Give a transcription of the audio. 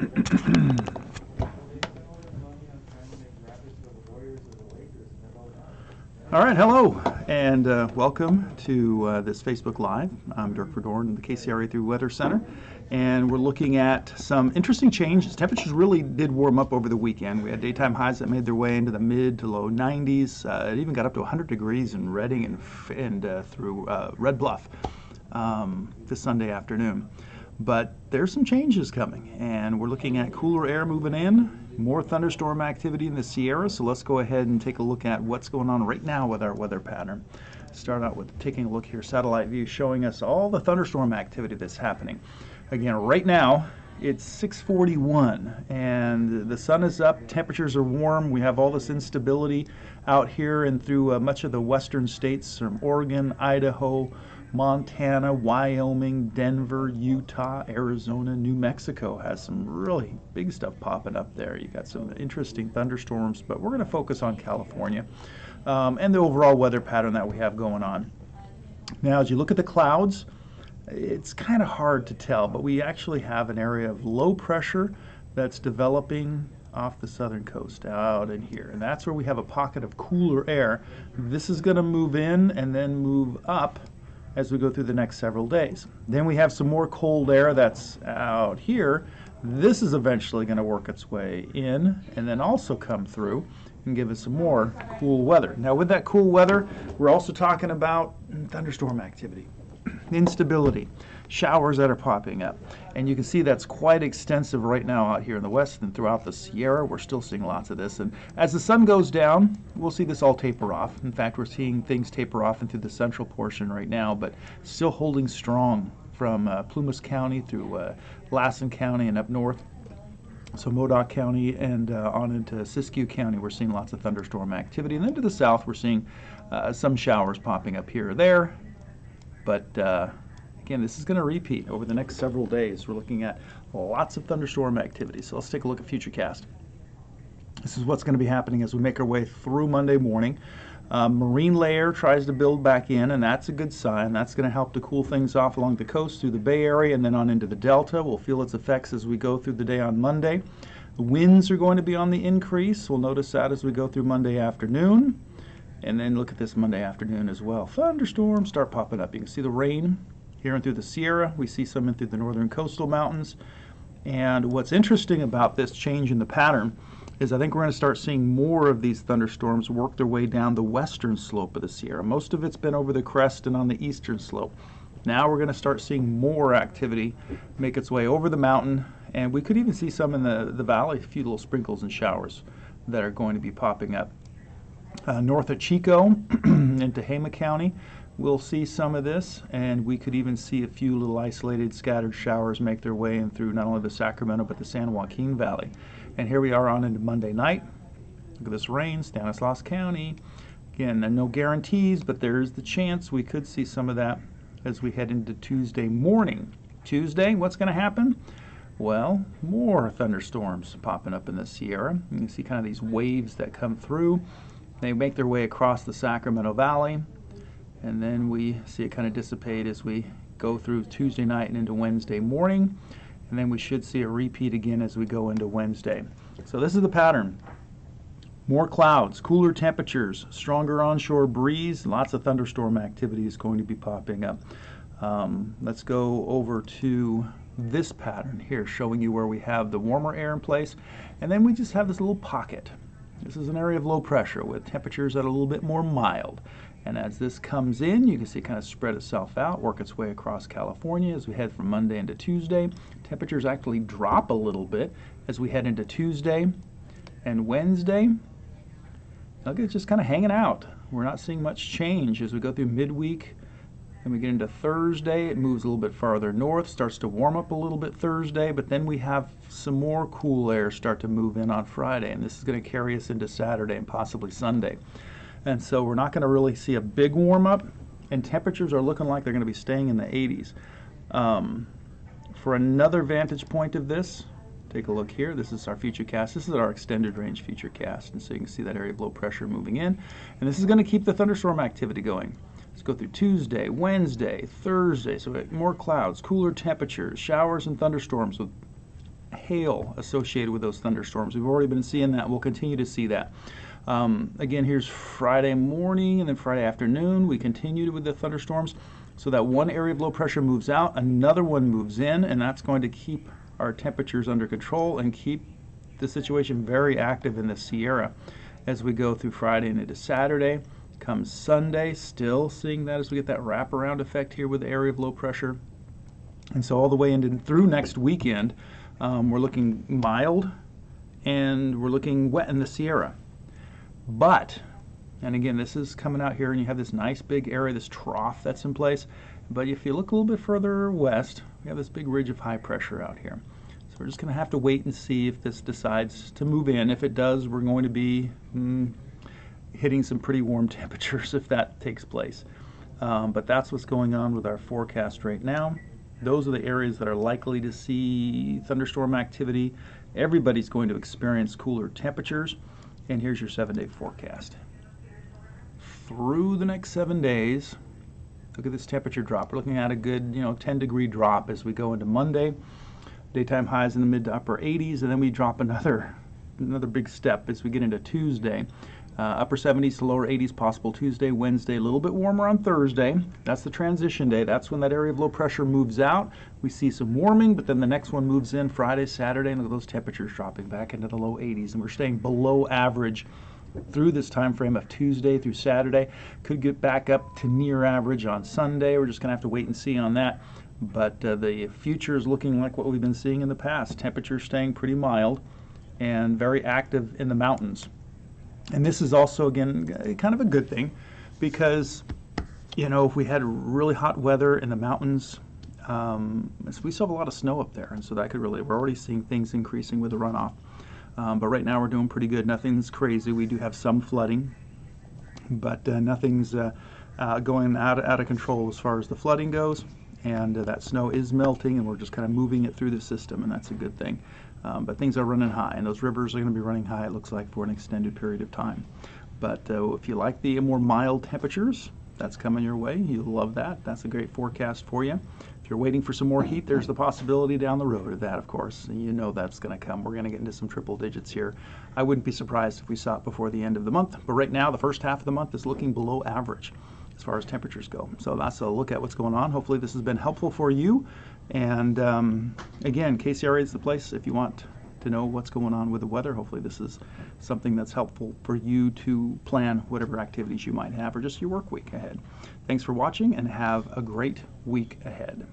All right, hello, and uh, welcome to uh, this Facebook Live. I'm Dirk Verdoorn, the KCRA 3 Weather Center, and we're looking at some interesting changes. Temperatures really did warm up over the weekend. We had daytime highs that made their way into the mid to low 90s. Uh, it even got up to 100 degrees in Redding and, and uh, through uh, Red Bluff um, this Sunday afternoon. But there's some changes coming, and we're looking at cooler air moving in, more thunderstorm activity in the Sierra, so let's go ahead and take a look at what's going on right now with our weather pattern. Start out with taking a look here, satellite view showing us all the thunderstorm activity that's happening. Again, right now, it's 641 and the sun is up, temperatures are warm, we have all this instability out here and through uh, much of the western states from Oregon, Idaho, Montana, Wyoming, Denver, Utah, Arizona, New Mexico has some really big stuff popping up there. You got some interesting thunderstorms, but we're going to focus on California um, and the overall weather pattern that we have going on. Now, as you look at the clouds, it's kind of hard to tell, but we actually have an area of low pressure that's developing off the southern coast out in here. And that's where we have a pocket of cooler air. This is going to move in and then move up as we go through the next several days. Then we have some more cold air that's out here. This is eventually going to work its way in and then also come through and give us some more cool weather. Now with that cool weather, we're also talking about thunderstorm activity, instability showers that are popping up. And you can see that's quite extensive right now out here in the west and throughout the Sierra. We're still seeing lots of this. And as the sun goes down, we'll see this all taper off. In fact, we're seeing things taper off into the central portion right now, but still holding strong from uh, Plumas County through uh, Lassen County and up north. So Modoc County and uh, on into Siskiyou County, we're seeing lots of thunderstorm activity. And then to the south, we're seeing uh, some showers popping up here or there. But uh, Again, this is going to repeat over the next several days. We're looking at lots of thunderstorm activity. So let's take a look at Futurecast. This is what's going to be happening as we make our way through Monday morning. Uh, marine layer tries to build back in, and that's a good sign. That's going to help to cool things off along the coast through the Bay Area and then on into the Delta. We'll feel its effects as we go through the day on Monday. The winds are going to be on the increase. We'll notice that as we go through Monday afternoon. And then look at this Monday afternoon as well. Thunderstorms start popping up. You can see the rain here and through the Sierra. We see some in through the northern coastal mountains. And what's interesting about this change in the pattern is I think we're going to start seeing more of these thunderstorms work their way down the western slope of the Sierra. Most of it's been over the crest and on the eastern slope. Now we're going to start seeing more activity make its way over the mountain, and we could even see some in the, the valley, a few little sprinkles and showers that are going to be popping up. Uh, north of Chico into Tehama County, we'll see some of this, and we could even see a few little isolated scattered showers make their way in through not only the Sacramento but the San Joaquin Valley. And here we are on into Monday night. Look at this rain, Stanislaus County. Again, no guarantees, but there's the chance we could see some of that as we head into Tuesday morning. Tuesday, what's going to happen? Well, more thunderstorms popping up in the Sierra. You can see kind of these waves that come through. They make their way across the Sacramento Valley and then we see it kind of dissipate as we go through Tuesday night and into Wednesday morning and then we should see a repeat again as we go into Wednesday. So this is the pattern. More clouds, cooler temperatures, stronger onshore breeze, lots of thunderstorm activity is going to be popping up. Um, let's go over to this pattern here showing you where we have the warmer air in place and then we just have this little pocket. This is an area of low pressure with temperatures that are a little bit more mild. And as this comes in, you can see it kind of spread itself out, work its way across California as we head from Monday into Tuesday. Temperatures actually drop a little bit as we head into Tuesday and Wednesday. Look, it's just kind of hanging out. We're not seeing much change as we go through midweek and we get into Thursday. It moves a little bit farther north, starts to warm up a little bit Thursday, but then we have some more cool air start to move in on Friday, and this is going to carry us into Saturday and possibly Sunday. And so we're not going to really see a big warm up, and temperatures are looking like they're going to be staying in the 80s. Um, for another vantage point of this, take a look here. This is our Futurecast. This is our extended range Futurecast. And so you can see that area of low pressure moving in. And this is going to keep the thunderstorm activity going. Let's go through Tuesday, Wednesday, Thursday. So more clouds, cooler temperatures, showers and thunderstorms with hail associated with those thunderstorms. We've already been seeing that. We'll continue to see that. Um, again, here's Friday morning and then Friday afternoon. We continued with the thunderstorms. So that one area of low pressure moves out, another one moves in, and that's going to keep our temperatures under control and keep the situation very active in the Sierra as we go through Friday and into Saturday. Comes Sunday, still seeing that as we get that wraparound effect here with the area of low pressure. And so all the way into through next weekend, um, we're looking mild and we're looking wet in the Sierra. But, and again, this is coming out here and you have this nice big area, this trough that's in place. But if you look a little bit further west, we have this big ridge of high pressure out here. So we're just going to have to wait and see if this decides to move in. If it does, we're going to be mm, hitting some pretty warm temperatures if that takes place. Um, but that's what's going on with our forecast right now. Those are the areas that are likely to see thunderstorm activity. Everybody's going to experience cooler temperatures. And here's your seven day forecast. Through the next seven days, look at this temperature drop. We're looking at a good, you know, 10 degree drop as we go into Monday. Daytime highs in the mid to upper 80s, and then we drop another another big step as we get into Tuesday. Uh, upper 70s to lower 80s possible Tuesday, Wednesday, a little bit warmer on Thursday. That's the transition day. That's when that area of low pressure moves out. We see some warming, but then the next one moves in Friday, Saturday, and look at those temperatures dropping back into the low 80s. And we're staying below average through this time frame of Tuesday through Saturday. Could get back up to near average on Sunday. We're just going to have to wait and see on that. But uh, the future is looking like what we've been seeing in the past. Temperatures staying pretty mild and very active in the mountains. And this is also, again, kind of a good thing because, you know, if we had really hot weather in the mountains, um, we still have a lot of snow up there, and so that could really, we're already seeing things increasing with the runoff. Um, but right now we're doing pretty good. Nothing's crazy. We do have some flooding, but uh, nothing's uh, uh, going out, out of control as far as the flooding goes. And uh, that snow is melting, and we're just kind of moving it through the system, and that's a good thing. Um, but things are running high, and those rivers are going to be running high, it looks like, for an extended period of time. But uh, if you like the more mild temperatures, that's coming your way. You'll love that. That's a great forecast for you. If you're waiting for some more heat, there's the possibility down the road of that, of course. You know that's going to come. We're going to get into some triple digits here. I wouldn't be surprised if we saw it before the end of the month. But right now, the first half of the month is looking below average as far as temperatures go. So that's a look at what's going on. Hopefully this has been helpful for you. And um, again, KCRA is the place if you want to know what's going on with the weather. Hopefully this is something that's helpful for you to plan whatever activities you might have or just your work week ahead. Thanks for watching and have a great week ahead.